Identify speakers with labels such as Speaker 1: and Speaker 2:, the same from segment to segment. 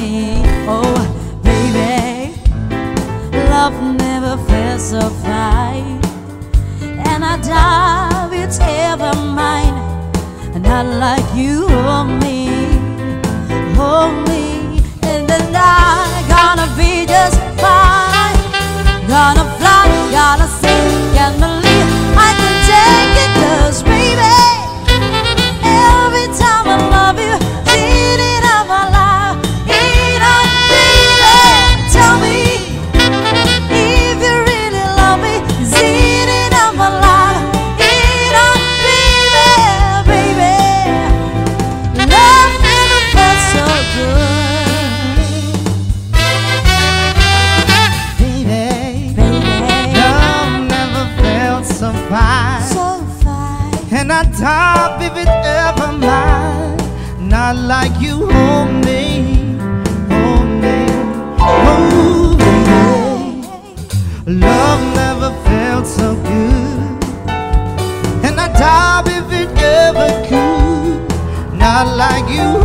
Speaker 1: me Oh, baby Love never fails so fine And I doubt it's ever mine. Not like you or me Hold me. And then I'm gonna be just fine. Gonna and I top if it ever mine. Not like you hold me, hold me, hold me. Love never felt so good,
Speaker 2: and I top if it ever could. Not like you.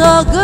Speaker 2: so good.